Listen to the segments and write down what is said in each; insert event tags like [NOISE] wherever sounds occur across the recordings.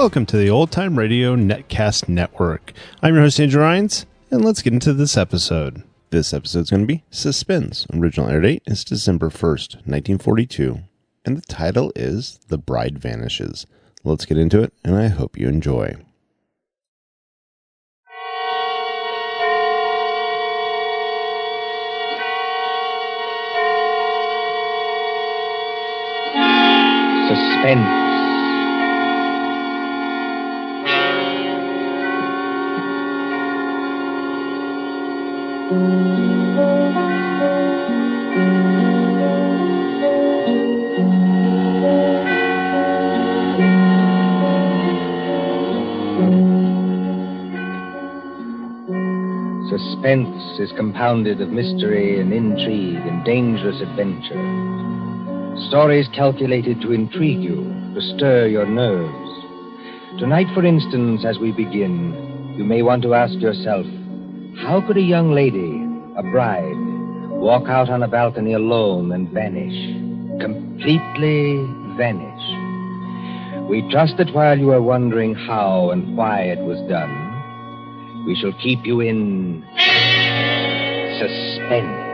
Welcome to the Old Time Radio Netcast Network. I'm your host, Andrew Rhynes, and let's get into this episode. This episode is going to be Suspense. Original air date is December 1st, 1942, and the title is The Bride Vanishes. Let's get into it, and I hope you enjoy. Suspense. Suspense is compounded of mystery and intrigue and dangerous adventure. Stories calculated to intrigue you, to stir your nerves. Tonight, for instance, as we begin, you may want to ask yourself how could a young lady, a bride, walk out on a balcony alone and vanish? Completely vanish. We trust that while you are wondering how and why it was done, we shall keep you in suspense.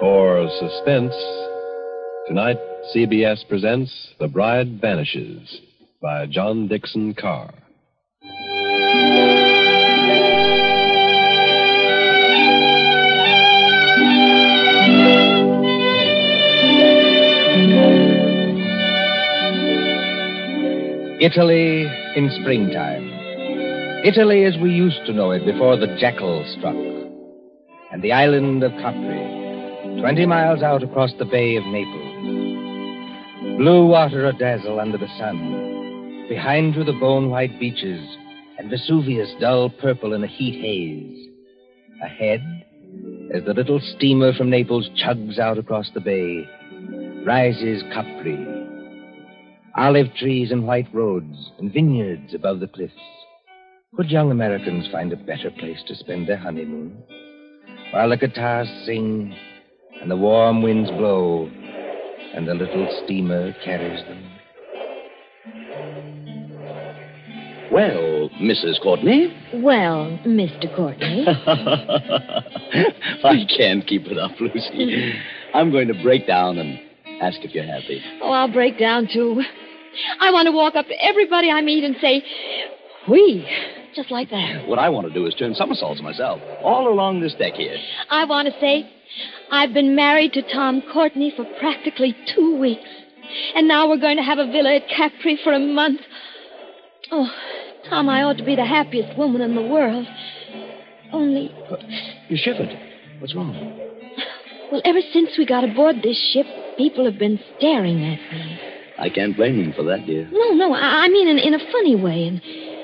For suspense, tonight CBS presents The Bride Vanishes by John Dickson Carr. Italy in springtime. Italy as we used to know it before the jackal struck. And the island of Capri, 20 miles out across the Bay of Naples. Blue water a-dazzle under the sun. Behind you the bone-white beaches and Vesuvius dull purple in a heat haze. Ahead, as the little steamer from Naples chugs out across the bay, rises Capri. Olive trees and white roads and vineyards above the cliffs. Could young Americans find a better place to spend their honeymoon? While the guitars sing and the warm winds blow and the little steamer carries them. Well, Mrs. Courtney. Well, Mr. Courtney. [LAUGHS] I can't keep it up, Lucy. I'm going to break down and ask if you're happy. oh, I'll break down, too. I want to walk up to everybody I meet and say, we, just like that. What I want to do is turn somersaults myself, all along this deck here. I want to say, I've been married to Tom Courtney for practically two weeks. And now we're going to have a villa at Capri for a month. Oh, Tom, I ought to be the happiest woman in the world. Only, You shivered. What's wrong? well, ever since we got aboard this ship, people have been staring at me. I can't blame them for that, dear. No, no, I, I mean in, in a funny way and,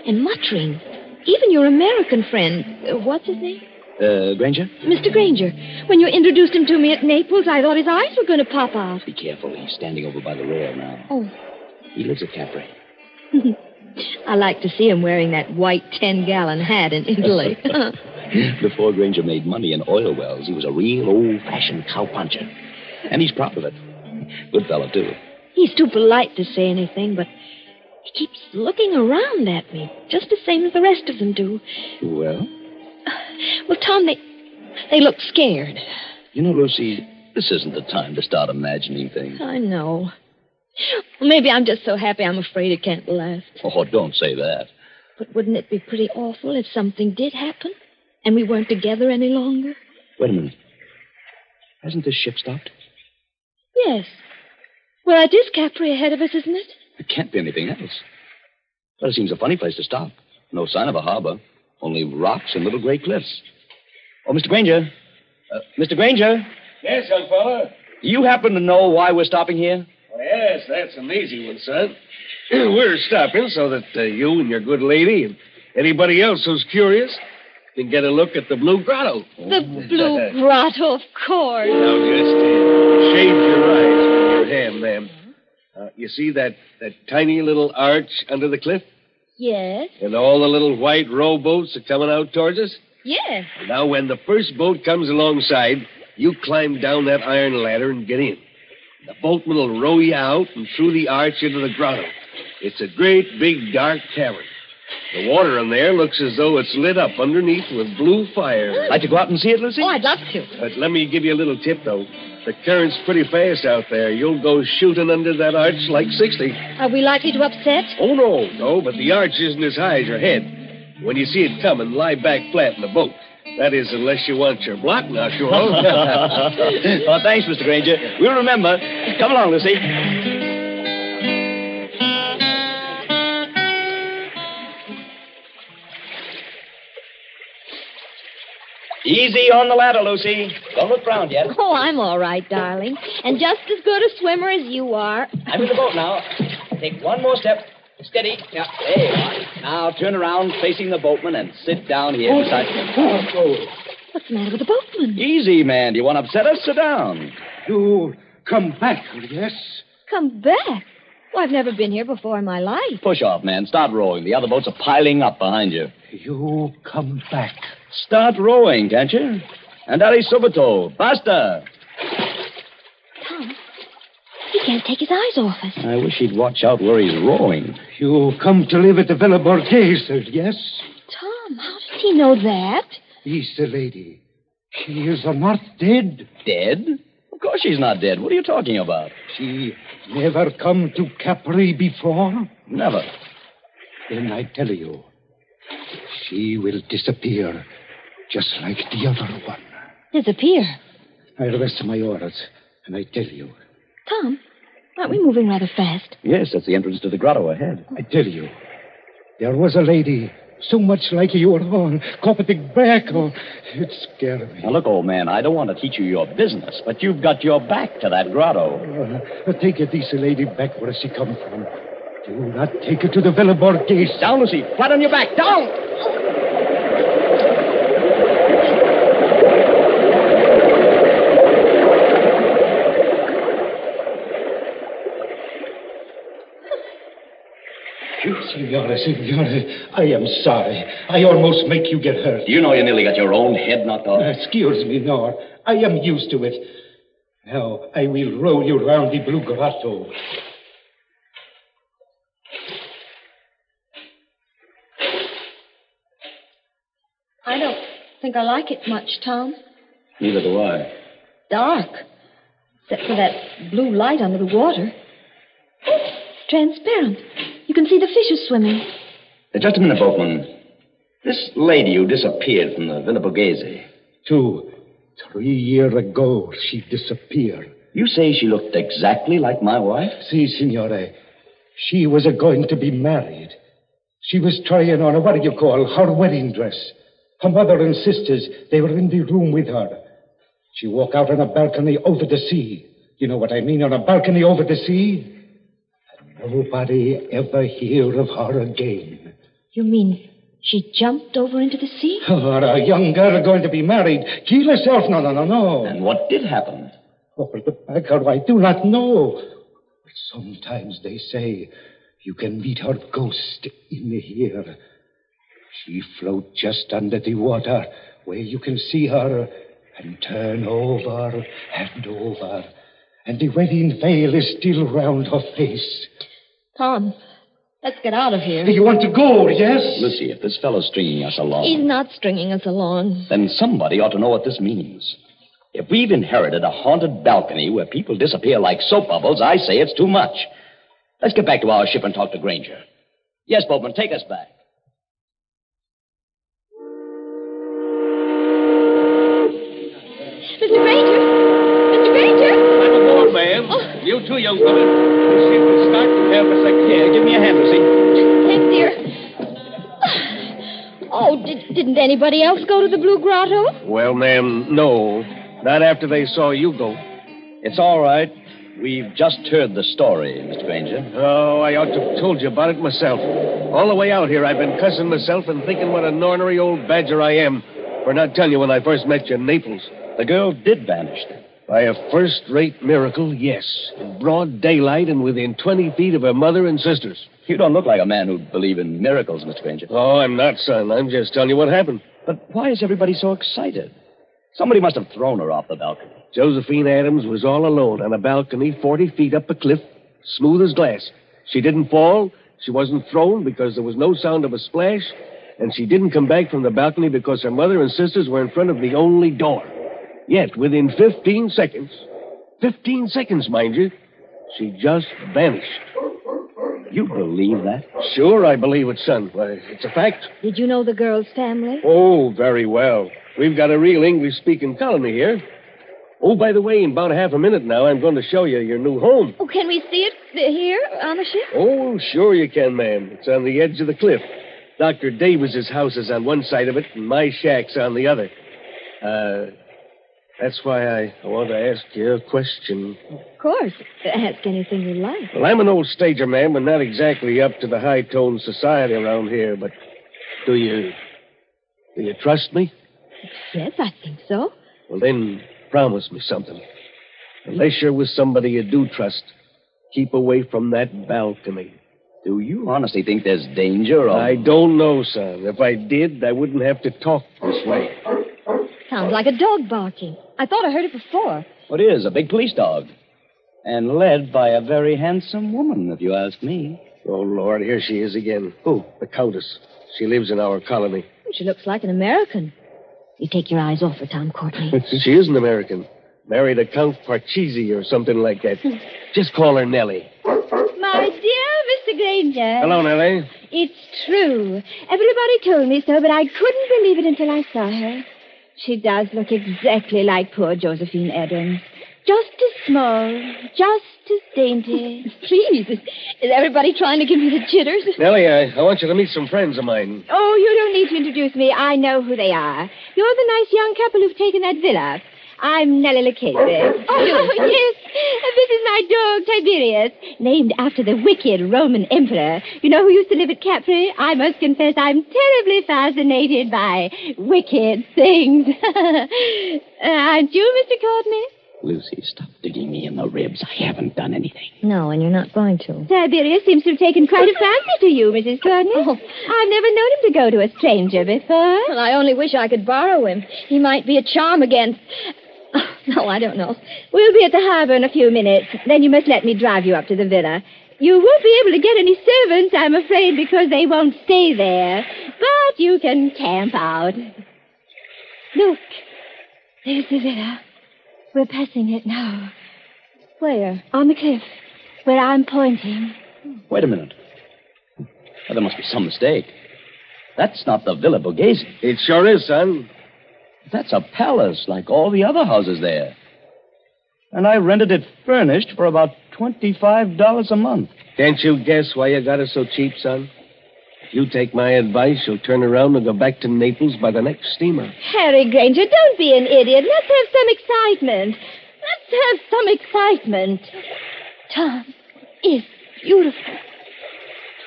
and muttering. Even your American friend, uh, what's his name? Uh, Granger? Mr. Granger. When you introduced him to me at Naples, I thought his eyes were going to pop out. Be careful. He's standing over by the rail now. Oh, He lives at Capri. [LAUGHS] I like to see him wearing that white 10 gallon hat in Italy. [LAUGHS] [LAUGHS] Before Granger made money in oil wells, he was a real old fashioned cowpuncher. And he's proud of it. Good fellow, too. He's too polite to say anything, but he keeps looking around at me, just the same as the rest of them do. Well, [SIGHS] Well, Tom, they, they look scared. you know, Lucy, this isn't the time to start imagining things. I know. Well, maybe I'm just so happy I'm afraid it can't last. Oh, don't say that. But wouldn't it be pretty awful if something did happen and we weren't together any longer? Wait a minute. Hasn't this ship stopped? Yes. Well, it is Capri ahead of us, isn't it? It can't be anything else. Well, it seems a funny place to stop. No sign of a harbor. Only rocks and little gray cliffs. Oh, Mr. Granger. Uh, Mr. Granger, Yes, young fella. Do you happen to know why we're stopping here? Yes, that's an easy one, son. [CLEARS THROAT] We're stopping so that uh, you and your good lady and anybody else who's curious can get a look at the Blue Grotto. The Blue [LAUGHS] Grotto, of course. Now, just uh, shade your eyes with your hand, ma'am. Uh, you see that, that tiny little arch under the cliff? Yes, And all the little white rowboats are coming out towards us? yes. Now, when the first boat comes alongside, you climb down that iron ladder and get in. The boatman will row you out and through the arch into the grotto. It's a great, big, dark cavern. The water in there looks as though it's lit up underneath with blue fire. Like to go out and see it, Lucy? Oh, I'd love to. But let me give you a little tip, though. The current's pretty fast out there. You'll go shooting under that arch like 60. Are we likely to upset? Oh, no, no, but the arch isn't as high as your head. When you see it coming, lie back flat in the boat. That is, unless you want your block knocked off. oh, thanks, Mr. Granger. We'll remember. Come along, Lucy. Easy on the ladder, Lucy. Don't look round yet. Oh, I'm all right, darling. And just as good a swimmer as you are. I'm in the boat now. Take one more step. Steady. Yeah, there you are. Now turn around facing the boatman and sit down here beside me. What's the matter with the boatman? Easy, man. Do you want to upset us? Sit down. You come back, yes? Come back. Well, I've never been here before in my life. Push off, man. Start rowing. The other boats are piling up behind you. You come back. Start rowing, can't you? And Ali Subito, faster. Tom, he can't take his eyes off us. I wish he'd watch out where he's rowing. You come to live at the Villa Borghese, yes? Tom, how does he know that? He's the lady. She is not dead. Dead? Of course she's not dead. What are you talking about? She never come to Capri before. Never. Then I tell you, she will disappear, just like the other one. Disappear. I rest my orders, and I tell you, Tom, aren't we moving rather fast? Yes, that's the entrance to the grotto ahead. I tell you, there was a lady so much like your own, Coptic back. Oh, it scared me. Now, look, old man, I don't want to teach you your business, but you've got your back to that grotto. Uh, take a decent lady back where she come from. Do not take her to the Villa Borghese. Down, Lucy. Flat on your back. Down. Signore, signore, I am sorry. I almost make you get hurt. You know you nearly got your own head knocked off. Excuse me, Nor. I am used to it. Now, I will roll you round the blue grotto. I don't think I like it much, Tom. Neither do I. Dark. Except for that blue light under the water. It's transparent. You can see the fishes swimming. Uh, just a minute, boatman. This lady who disappeared from the Villa Borghese, Two, three years ago, she disappeared. you say she looked exactly like my wife? See, signore, she was a going to be married. She was trying on a, what do you call, her wedding dress. Her mother and sisters, they were in the room with her. She walked out on a balcony over the sea. You know what I mean, on a balcony over the sea? And nobody ever hear of her again. You mean she jumped over into the sea? [LAUGHS] Oh, a young girl going to be married. Kill herself. No, no, no, no. And what did happen? Oh, the beggar, I do not know. But sometimes they say you can meet her ghost in here. She float just under the water where you can see her and turn over and over. And the wedding veil is still round her face. Tom, let's get out of here. You want to go, yes? Lucy, if this fellow's stringing us along, He's not stringing us along. then somebody ought to know what this means. If we've inherited a haunted balcony where people disappear like soap bubbles, I say it's too much. Let's get back to our ship and talk to Granger. Yes, boatman, take us back. Mr. Granger! Mr. Granger! I'm aboard, ma'am. Oh. You too, young woman. The ship will start to have a second. Here, give me a hand, Lucy. Thanks, dear. Oh, did, didn't anybody else go to the Blue Grotto? Well, ma'am, no. Not after they saw you go. It's all right. We've just heard the story, Mr. Granger. Oh, I ought to have told you about it myself. All the way out here, I've been cussing myself and thinking what a ornery old badger I am for not telling you when I first met you in Naples. The girl did vanish then. By a first rate miracle, yes. In broad daylight and within 20 feet of her mother and sisters. You don't look like a man who'd believe in miracles, Mr. Granger. Oh, I'm not, son. I'm just telling you what happened. But why is everybody so excited? Somebody must have thrown her off the balcony. Josephine Adams was all alone on a balcony 40 feet up a cliff, smooth as glass. She didn't fall. She wasn't thrown because there was no sound of a splash. And she didn't come back from the balcony because her mother and sisters were in front of the only door. Yet, within 15 seconds, 15 seconds, mind you, she just vanished. You believe that? Sure, I believe it, son. Why, it's a fact. Did you know the girl's family? Oh, very well. We've got a real English speaking colony here. Oh, by the way, in about half a minute now, I'm going to show you your new home. Oh, can we see it here on the ship? Oh, sure you can, ma'am. It's on the edge of the cliff. Dr. Davis's house is on one side of it, and my shack's on the other. Uh, that's why I, I want to ask you a question. Of course. Ask anything you like. Well, I'm an old stager, ma'am, but not exactly up to the high toned society around here. But do you. Do you trust me? Yes, I think so. Well, then, promise me something. Unless you're with somebody you do trust, keep away from that balcony. Do you honestly think there's danger? Or... I don't know, son. If I did, I wouldn't have to talk this way. Sounds like a dog barking. I thought I heard it before. What is? A big police dog. And led by a very handsome woman, if you ask me. Oh, Lord, here she is again. Who? The Countess. She lives in our colony. She looks like an American. You take your eyes off her, Tom Courtney. [LAUGHS] she is an American. Married a Count Parcheesi or something like that. [LAUGHS] Just call her Nellie. My dear Mr. Granger. Hello, Nellie. It's true. Everybody told me so, but I couldn't believe it until I saw her. She does look exactly like poor Josephine Adams. Just as small, just as dainty. [LAUGHS] Please, is, is everybody trying to give me the jitters? Nellie, I, I want you to meet some friends of mine. Oh, you don't need to introduce me. I know who they are. You're the nice young couple who've taken that villa. I'm Nellie Lucchese. [LAUGHS] oh, yes. This is my dog, Tiberius, named after the wicked Roman emperor. You know who used to live at Capri? I must confess I'm terribly fascinated by wicked things. [LAUGHS] uh, aren't you, Mr. Courtney? Lucy, stop digging me in the ribs. I haven't done anything. No, and you're not going to. Tiberius seems to have taken quite a fancy to you, Mrs. Courtney. Oh. I've never known him to go to a stranger before. Well, I only wish I could borrow him. He might be a charm against. Oh, [LAUGHS] no, I don't know. We'll be at the harbor in a few minutes. Then you must let me drive you up to the villa. You won't be able to get any servants, I'm afraid, because they won't stay there. But you can camp out. Look, there's the villa. We're passing it now. Where? On the cliff, where I'm pointing. Wait a minute. Well, there must be some mistake. That's not the Villa Borghese. It sure is, son. That's a palace like all the other houses there. And I rented it furnished for about $25 a month. Can't you guess why you got it so cheap, son? If you take my advice, you'll turn around and go back to Naples by the next steamer. Harry Granger, don't be an idiot. Let's have some excitement. Let's have some excitement. Tom is beautiful.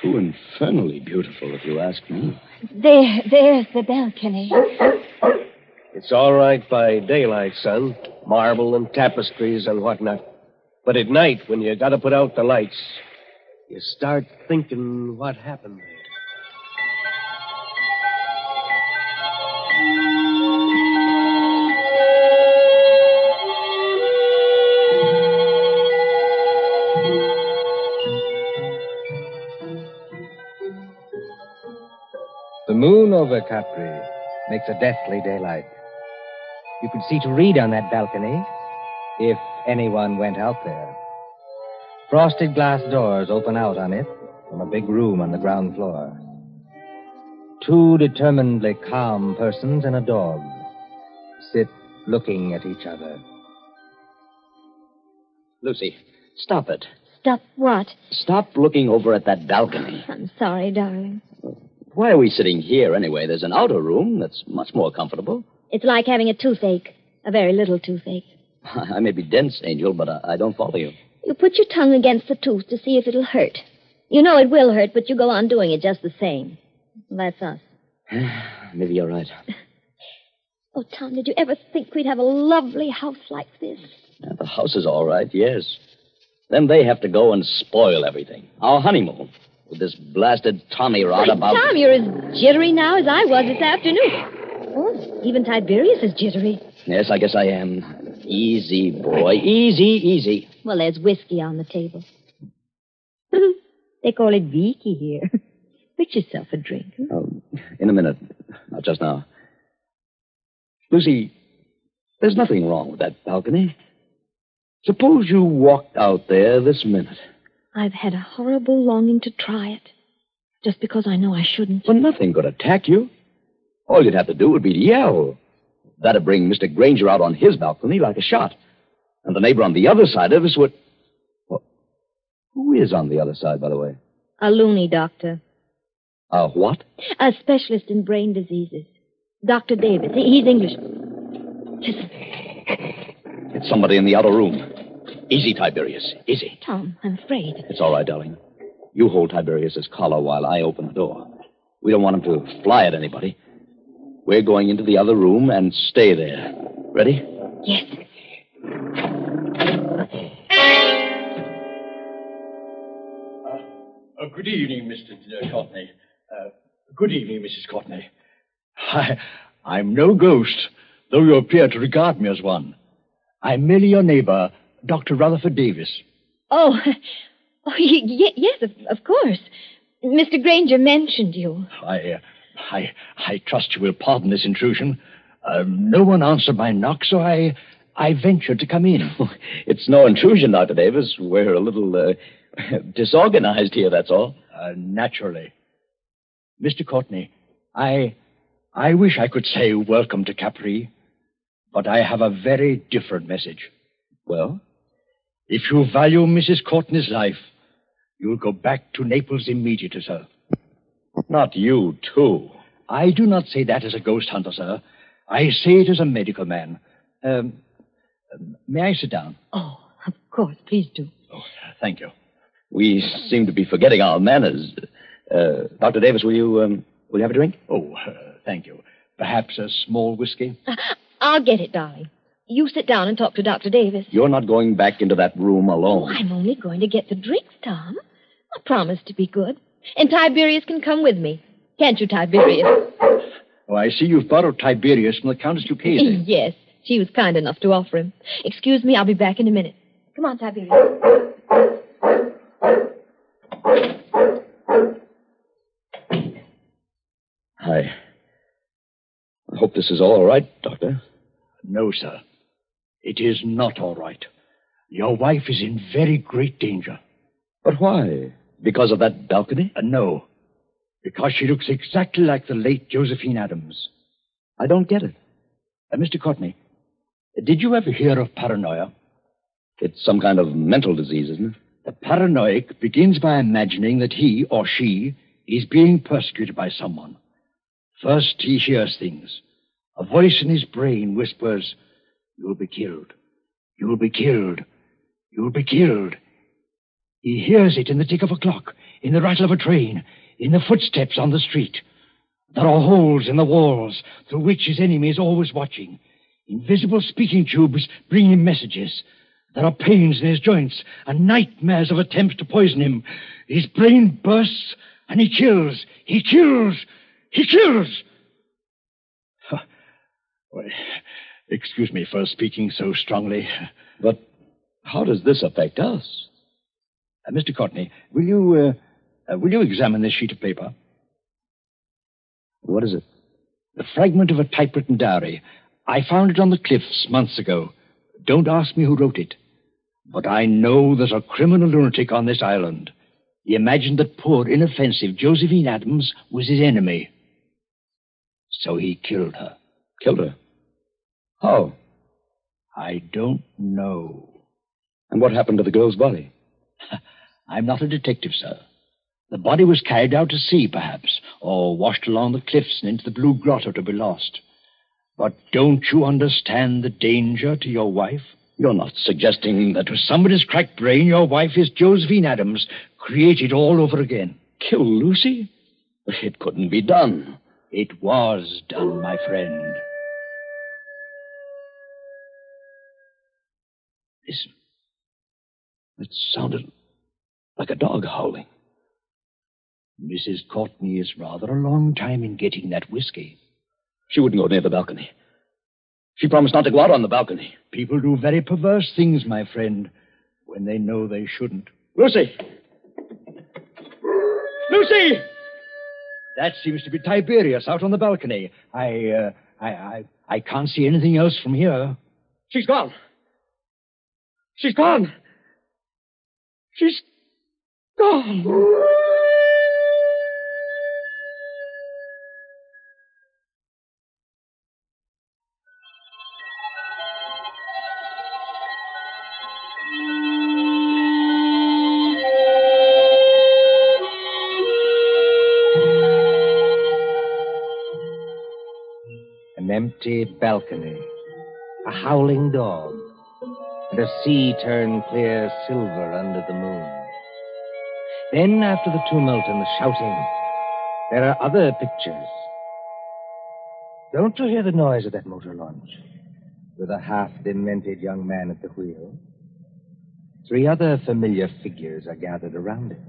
Too infernally beautiful, if you ask me. There, there's the balcony. It's all right by daylight, son. Marble and tapestries and whatnot. But at night, when you gotta put out the lights, you start thinking what happened there. The moon over Capri makes a deathly daylight. You could see to read on that balcony if anyone went out there. Frosted glass doors open out on it from a big room on the ground floor. Two determinedly calm persons and a dog sit looking at each other. Lucy, stop it. Stop what? Stop looking over at that balcony. [LAUGHS] I'm sorry, darling. Why are we sitting here anyway? There's an outer room that's much more comfortable. It's like having a toothache. A very little toothache. [LAUGHS] I may be dense, Angel, but I, I don't follow you. You put your tongue against the tooth to see if it'll hurt. You know it will hurt, but you go on doing it just the same. That's us. [SIGHS] Maybe you're right. [LAUGHS] Oh, Tom, did you ever think we'd have a lovely house like this? Yeah, the house is all right, yes. Then they have to go and spoil everything. Our honeymoon. With this blasted Tommy rod about. Tom, you're as jittery now as I was this afternoon. Oh, even Tiberius is jittery. Yes, I guess I am. Easy, boy. Easy, easy. Well, there's whiskey on the table. [LAUGHS] they call it Vicky here. [LAUGHS] Fix yourself a drink. hmm? Oh, in a minute. Not just now. Lucy, there's nothing wrong with that balcony. Suppose you walked out there this minute. I've had a horrible longing to try it. Just because I know I shouldn't. Well, nothing could attack you. All you'd have to do would be to yell. That'd bring Mr. Granger out on his balcony like a shot. And the neighbor on the other side of us would. Well, who is on the other side, by the way? A loony doctor. A what? A specialist in brain diseases. Dr. Davis. He's English. Listen, It's somebody in the outer room. Easy, Tiberius. Easy. Tom, I'm afraid. It's all right, darling. You hold Tiberius's collar while I open the door. We don't want him to fly at anybody. We're going into the other room and stay there. Ready? Yes. Uh, good evening, Mr. D- Courtney. Uh, good evening, Mrs. Courtney. [LAUGHS] I, I'm no ghost, though you appear to regard me as one. I'm merely your neighbor, Dr. Rutherford Davis. Oh, [LAUGHS] oh y- y- yes, of, of course. Mr. Granger mentioned you. I, uh, I, I trust you will pardon this intrusion. Uh, no one answered my knock, so I, I ventured to come in. It's no intrusion, Dr. Davis. We're a little uh, [LAUGHS] disorganized here, that's all. Uh, naturally. Mr. Courtney, I, I wish I could say welcome to Capri, but I have a very different message. Well? If you value Mrs. Courtney's life, you'll go back to Naples immediately, sir. Not you, too. I do not say that as a ghost hunter, sir. I say it as a medical man. Um, may I sit down? Oh, of course. Please do. Oh, thank you. We seem to be forgetting our manners. Uh, Dr. Davis, will you, um, will you have a drink? Oh, uh, thank you. Perhaps a small whiskey? [LAUGHS] I'll get it, darling. You sit down and talk to Dr. Davis. You're not going back into that room Oh, alone. I'm only going to get the drinks, Tom. I promise to be good. And Tiberius can come with me. Can't you, Tiberius? Oh, I see you've borrowed Tiberius from the Countess Lucchese. [LAUGHS] yes. She was kind enough to offer him. Excuse me, I'll be back in a minute. Come on, Tiberius. I. I hope this is all right, Doctor. No, sir. It is not all right. Your wife is in very great danger. But why? Because of that balcony? Uh, no. Because she looks exactly like the late Josephine Adams. I don't get it. Uh, Mr. Courtney, did you ever hear of paranoia? It's some kind of mental disease, isn't it? The paranoic begins by imagining that he or she is being persecuted by someone. First, he hears things. A voice in his brain whispers, You'll be killed. You'll be killed. You'll be killed. He hears it in the tick of a clock, in the rattle of a train, in the footsteps on the street. There are holes in the walls through which his enemy is always watching. Invisible speaking tubes bring him messages. There are pains in his joints and nightmares of attempts to poison him. His brain bursts and he kills. He kills. He kills. Well, excuse me for speaking so strongly. But how does this affect us? Uh, Mr. Courtney, will you, uh, uh, will you examine this sheet of paper? What is it? The fragment of a typewritten diary. I found it on the cliffs months ago. Don't ask me who wrote it. But I know there's a criminal lunatic on this island. He imagined that poor, inoffensive Josephine Adams was his enemy. So he killed her. Killed her. How? I don't know. And what happened to the girl's body? [LAUGHS] I'm not a detective, sir. The body was carried out to sea, perhaps, or washed along the cliffs and into the Blue Grotto to be lost. But don't you understand the danger to your wife? You're not suggesting That with somebody's cracked brain, your wife is Josephine Adams, created all over again. kill Lucy? It couldn't be done. It was done, my friend. Listen. It sounded like a dog howling. Mrs. Courtney is rather a long time in getting that whiskey. She wouldn't go near the balcony. She promised not to go out on the balcony. People do very perverse things, my friend, when they know they shouldn't. Lucy! Lucy! That seems to be Tiberius out on the balcony. I, uh, I, I, I can't see anything else from here. She's gone. She's gone. She's gone. An empty balcony, a howling dog, a sea turned clear silver under the moon. Then, after the tumult and the shouting, there are other pictures. Don't you hear the noise of that motor launch? With a half demented young man at the wheel. Three other familiar figures are gathered around it.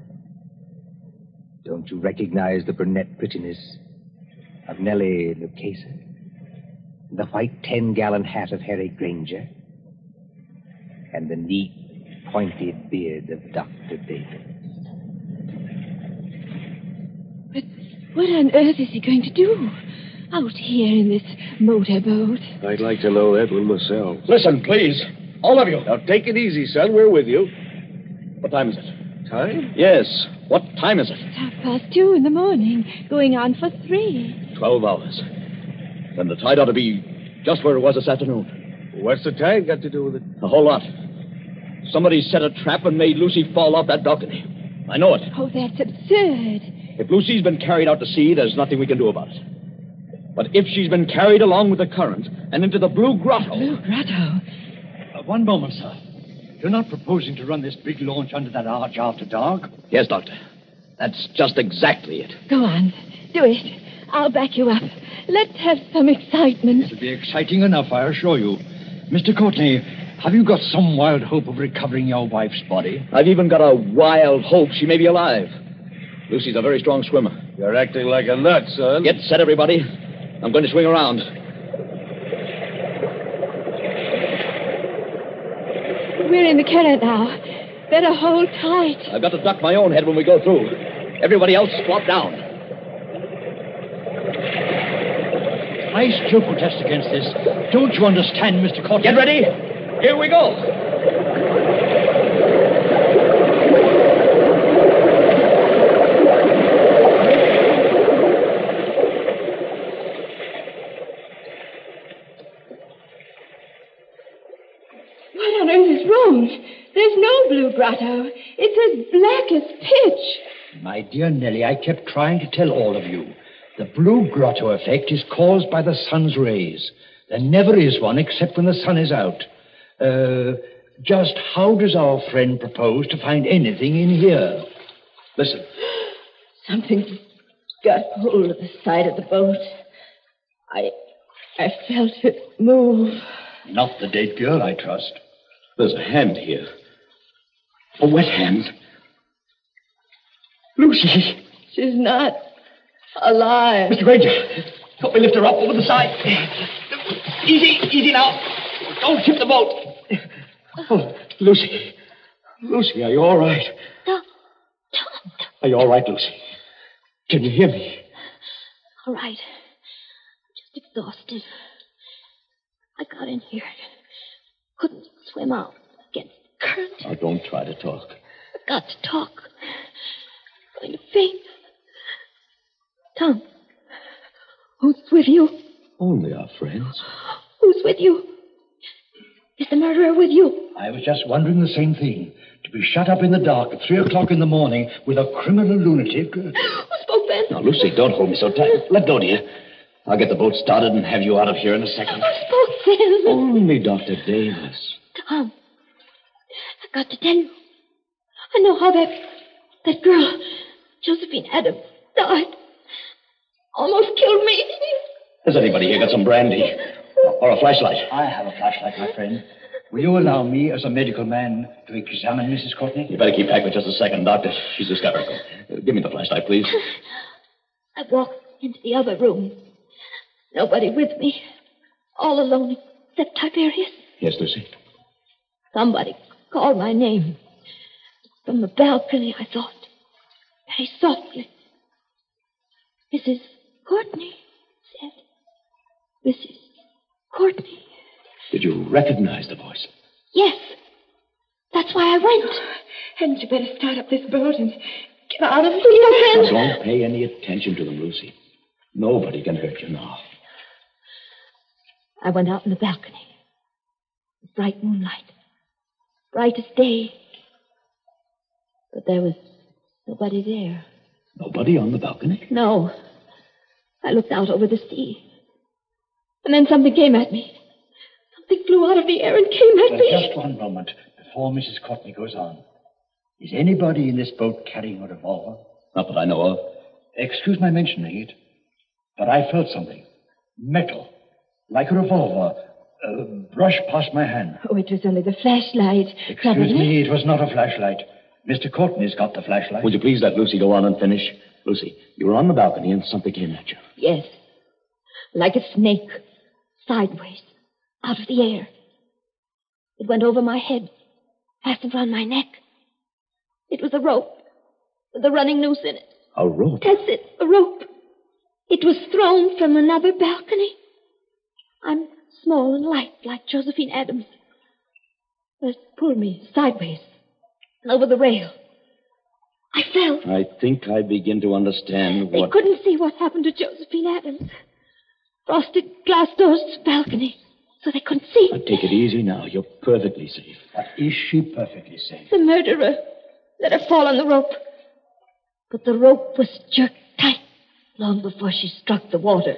Don't you recognize the brunette prettiness of Nellie Lucchese? The white ten gallon hat of Harry Granger? And the neat, pointed beard of Dr. Davis? But what on earth is he going to do? Out here in this motorboat. I'd like to know that one myself. Listen, please. All of you. Now, take it easy, son. We're with you. What time is it? Time? Yes. What time is it? It's Half past two in the morning, going on for three. Twelve hours. Then the tide ought to be just where it was this afternoon. What's the tide got to do with it? A whole lot. Somebody set a trap and made Lucy fall off that balcony. I know it. Oh, that's absurd. If Lucy's been carried out to sea, there's nothing we can do about it. But if she's been carried along with the current and into the Blue Grotto. Blue Grotto? Uh, one moment, sir. You're not proposing to run this big launch under that arch after dark? Yes, Doctor. That's just exactly it. Go on. Do it. I'll back you up. Let's have some excitement. It'll be exciting enough, I assure you. Mr. Courtney, have you got some wild hope of recovering your wife's body? I've even got a wild hope she may be alive. Lucy's a very strong swimmer. You're acting like a nut, son. Get set, everybody. I'm going to swing around. We're in the current now. Better hold tight. I've got to duck my own head when we go through. Everybody else, squat down. I still protest against this. Don't you understand, Mr. Courtney? Get ready. Here we go. What on earth is wrong? There's no blue grotto. It's as black as pitch. My dear Nellie, I kept trying to tell all of you. The blue grotto effect is caused by the sun's rays. There never is one except when the sun is out. Uh, just how does our friend propose to find anything in here? Listen. [GASPS] Something got hold of the side of the boat. I I felt it move. Not the dead girl, I trust. There's a hand here. A wet hand. Lucy. She's not alive. Mr. Granger, help me lift her up over the side. Easy, easy now. Don't tip the boat. Oh, Lucy. Lucy, are you all right? Tom, Are you all right, Lucy? Can you hear me? all right. I'm just exhausted. I got in here. Couldn't swim out against the current. Now, don't try to talk. I got to talk. I'm Going to faint. Tom, who's with you? Only our friends. Who's with you? Is the murderer with you? I was just wondering the same thing. To be shut up in the dark at three o'clock in the morning with a criminal lunatic. [GASPS] Who spoke then? Now, Lucy, don't hold me so tight. Let go, dear. I'll get the boat started and have you out of here in a second. Who spoke then? Only Dr. Davis. Tom, I've got to tell you. I know how that that girl, Josephine Adams, died. Almost killed me. Has anybody here got some brandy? Or a flashlight? I have a flashlight, my friend. Will you allow me, as a medical man, to examine Mrs. Courtney? You better keep back for just a second, Doctor. She's hysterical. Uh, give me the flashlight, please. I walked into the other room. Nobody with me. All alone that Tiberius? Yes, Lucy. Somebody called my name. From the balcony, I thought. Very softly. Mrs. Courtney said. Mrs. Courtney. Did you recognize the voice? Yes. That's why I went. Hadn't you better start up this boat and get out of here? Don't pay any attention to them, Lucy. Nobody can hurt you now. I went out in the balcony. Bright moonlight. Bright as day. But there was nobody there. Nobody on the balcony? No. I looked out over the sea. And then something came at me. Something flew out of the air and came at Uh, me. just one moment before Mrs. Courtney goes on. Is anybody in this boat carrying a revolver? Not that I know of. Excuse my mentioning it, but I felt something. Metal. Like a revolver. Uh, brush past my hand. Oh, it was only the flashlight. Excuse probably. me, it was not a flashlight. Mr. Courtney's got the flashlight. Would you please let Lucy go on and finish? Lucy, you were on the balcony and something came at you. Yes. Like a snake. Sideways. Out of the air. It went over my head. Fastened around my neck. It was a rope. With a running noose in it. A rope? That's it. A rope. It was thrown from another balcony. I'm small and light like Josephine Adams. It pulled me sideways and over the rail. I fell. I think I begin to understand They what. couldn't see what happened to Josephine Adams. Frosted glass doors to the balcony, so they couldn't see. Now, take it easy now. You're perfectly safe. But is she perfectly safe? The murderer let her fall on the rope. But the rope was jerked tight long before she struck the water.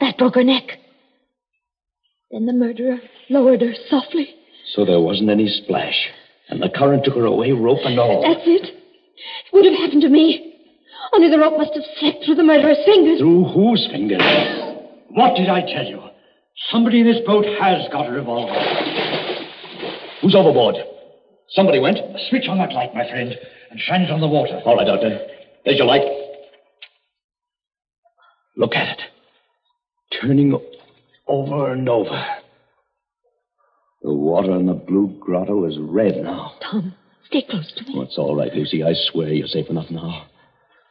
That broke her neck. Then the murderer lowered her softly. So there wasn't any splash. And the current took her away, rope and all. That's it. It would have happened to me. Only the rope must have slipped through the murderer's fingers. Through whose fingers? What did I tell you? Somebody in this boat has got a revolver. Who's overboard? Somebody went. Switch on that light, my friend, and shine it on the water. All right, Doctor. There's your light. Look at it. Turning over and over. The water in the blue grotto is red now. Oh, Tom, stay close to me. Oh, it's all right, Lucy. I swear you're safe enough now.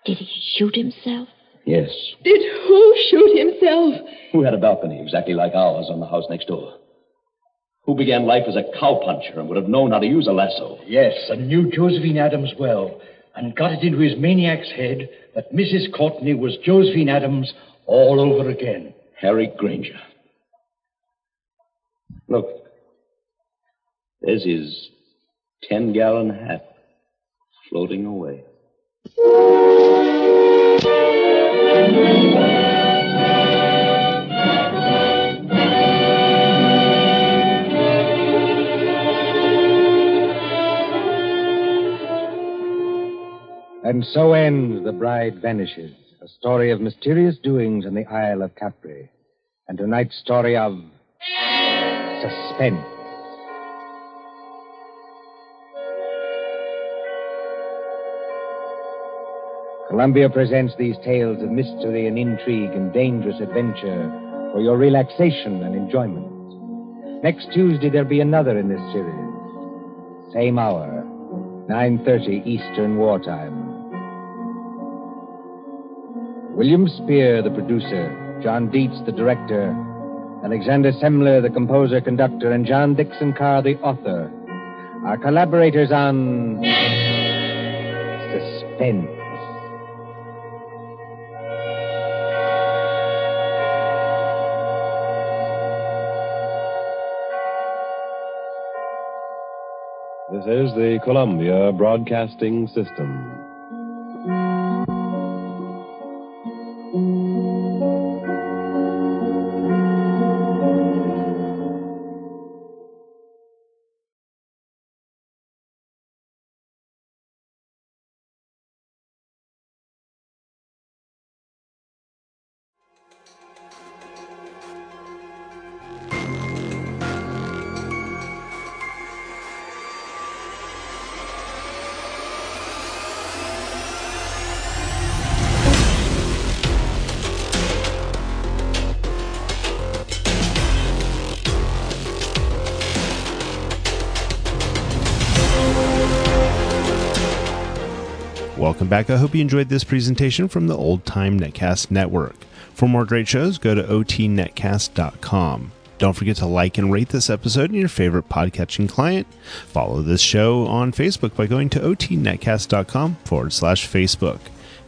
Did he shoot himself? Yes. Did who shoot himself? Who had a balcony exactly like ours on the house next door? Who began life as a cowpuncher and would have known how to use a lasso? Yes, and knew Josephine Adams well, and got it into his maniac's head that Mrs. Courtney was Josephine Adams all over again. Harry Granger. Look. There's his ten gallon hat floating away. And so ends The Bride Vanishes, a story of mysterious doings in the Isle of Capri. And tonight's story of suspense. Columbia presents these tales of mystery and intrigue and dangerous adventure for your relaxation and enjoyment. Next Tuesday there'll be another in this series. Same hour, 9:30 Eastern Wartime. William Spier, the producer, John Dietz, the director, Alexander Semmler, the composer, conductor, and John Dickson Carr, the author, are collaborators on Suspense. This is the Columbia Broadcasting System. Welcome back. I hope you enjoyed this presentation from the Old Time Netcast Network. For more great shows, go to otnetcast.com. Don't forget to like and rate this episode in your favorite podcatching client. Follow this show on Facebook by going to otnetcast.com forward slash Facebook.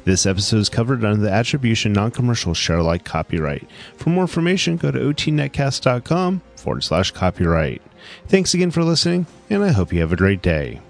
This episode is covered under the attribution non-commercial share alike copyright. For more information, go to otnetcast.com forward slash copyright. Thanks again for listening, and I hope you have a great day.